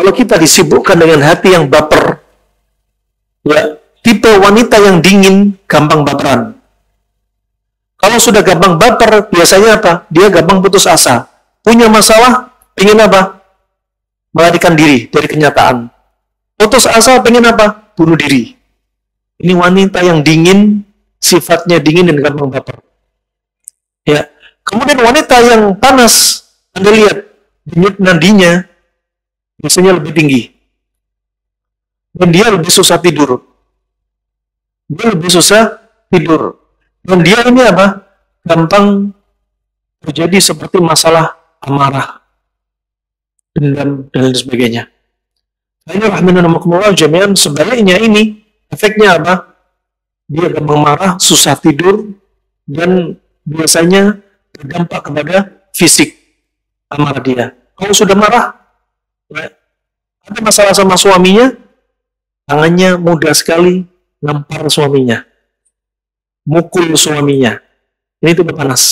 kalau kita disibukkan dengan hati yang baper, ya tipe wanita yang dingin, gampang baperan. Kalau sudah gampang baper, biasanya apa? Dia gampang putus asa. Punya masalah, ingin apa? Melarikan diri dari kenyataan. Putus asa, pengen apa? Bunuh diri. Ini wanita yang dingin, sifatnya dingin dan gampang baper. Ya. Kemudian wanita yang panas, Anda lihat, denyut nadinya biasanya lebih tinggi. Dan dia lebih susah tidur. Dia lebih susah tidur. Dan dia ini apa? Gampang terjadi seperti masalah amarah, dendam, dan lain sebagainya. Ini rahmanullah jami'an sebaliknya ini efeknya apa? Dia gampang marah, susah tidur, dan biasanya berdampak kepada fisik amarah dia. Kalau sudah marah, ada masalah sama suaminya, tangannya mudah sekali nampar suaminya, mukul suaminya. Ini itu panas.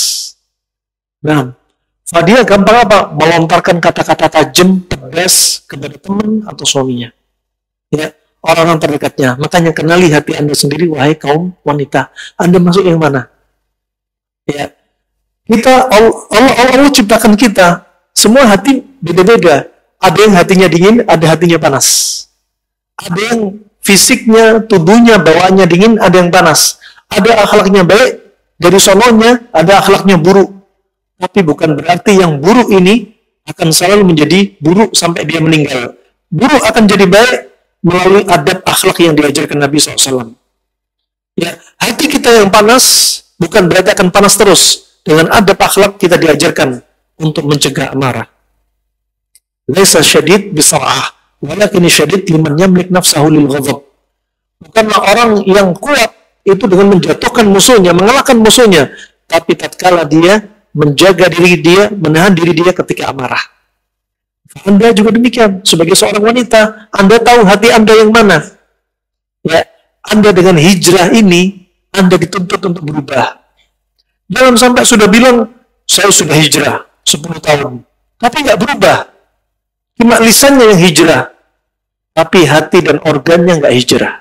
Nah, dia gampang apa? Melontarkan kata-kata tajam, tegas kepada teman atau suaminya. Ya, orang-orang terdekatnya. Makanya kenali hati Anda sendiri, wahai kaum wanita. Anda masuk yang mana? Ya, kita Allah, Allah, Allah ciptakan kita semua hati beda-beda. Ada yang hatinya dingin, ada hatinya panas. Ada yang fisiknya, tubuhnya, bawaannya dingin, ada yang panas. Ada akhlaknya baik, dari sononya ada akhlaknya buruk. Tapi bukan berarti yang buruk ini akan selalu menjadi buruk sampai dia meninggal. Buruk akan jadi baik melalui adab akhlak yang diajarkan Nabi SAW. Ya, hati kita yang panas bukan berarti akan panas terus. Dengan adab akhlak kita diajarkan untuk mencegah amarah. Laisa syadid bisar'ah, walakin syadid liman yamlik nafsahu lil ghadab. Bukanlah orang yang kuat itu dengan menjatuhkan musuhnya, mengalahkan musuhnya, tapi tatkala dia menjaga diri dia, menahan diri dia ketika amarah. Anda juga demikian, sebagai seorang wanita, Anda tahu hati Anda yang mana. Ya, Anda dengan hijrah ini, Anda dituntut untuk berubah. Jangan sampai sudah bilang, saya sudah hijrah, 10 tahun. Tapi nggak berubah. Cuma lisannya yang hijrah. Tapi hati dan organnya nggak hijrah.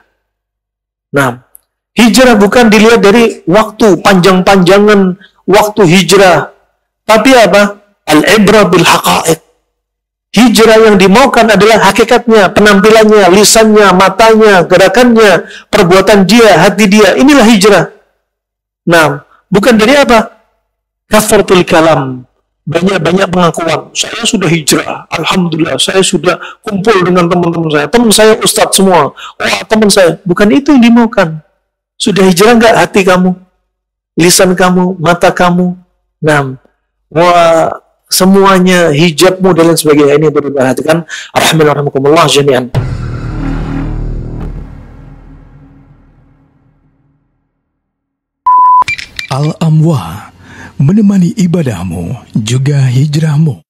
Nah, hijrah bukan dilihat dari waktu, panjang-panjangan waktu hijrah. Tapi apa? Al-ibra bil haqa'iq. Hijrah yang dimaukan adalah hakikatnya, penampilannya, lisannya, matanya, gerakannya, perbuatan dia, hati dia. Inilah hijrah. Nah, bukan dari apa? Kafaratul kalam, banyak-banyak pengakuan. Saya sudah hijrah. Alhamdulillah, saya sudah kumpul dengan teman-teman saya. Teman saya ustadz semua. Wah, teman saya. Bukan itu yang dimaukan. Sudah hijrah nggak hati kamu? Lisan kamu, mata kamu? Nah, wah, semuanya hijabmu dan lain sebagainya ini diperhatikan. Alhamdulillah, jami'an. Al-Amwa menemani ibadahmu juga hijrahmu.